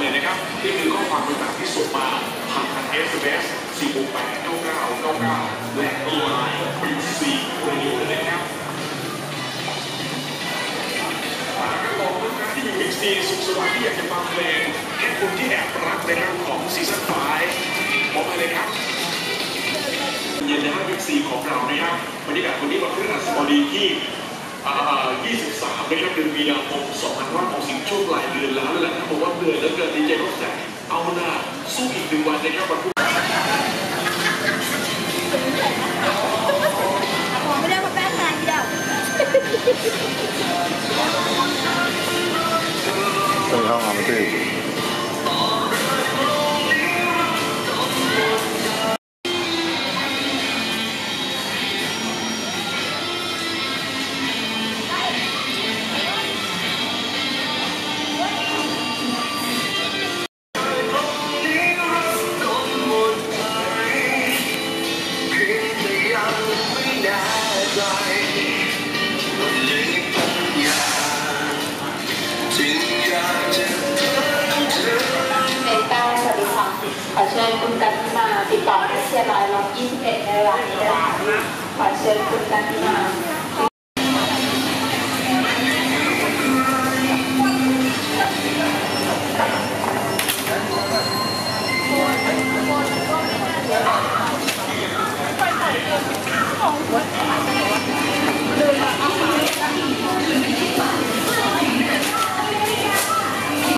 เลยนะครับนี่คือข้อความต่างๆที่ส่งมาผ่านทาง SMS 4 6 8 9 9 9 9 และไลน์ Big C Radio นะครับฝากกันบอกลูกค้าที่อยู่บิ๊กซีสุขสวัสดิ์ที่อยากจะฟังเพลงแค่คุณที่แอบรักนะครับของ Season 5บอกมาเลยครับเย็นนห้างบิ๊กซีของเรานะครับบรรยากาศวันนี้วันพฤหัสบดีที่ 23นะครับเดือนมีนาคม2560ช่วงปลายเดือนแล้วนั่นแหละถ้าบอกว่าเหนื่อยแล้วเกินดีเจรถแสงเอาหน้าสู้อีกหนึ่งวันนะครับวันพฤหัส ขอเชิญคุณกันที่มาติดต่อที่เชียร์ไลน์ล็อก21ในเวลานี้ได้ขอเชิญคุณกันที่มา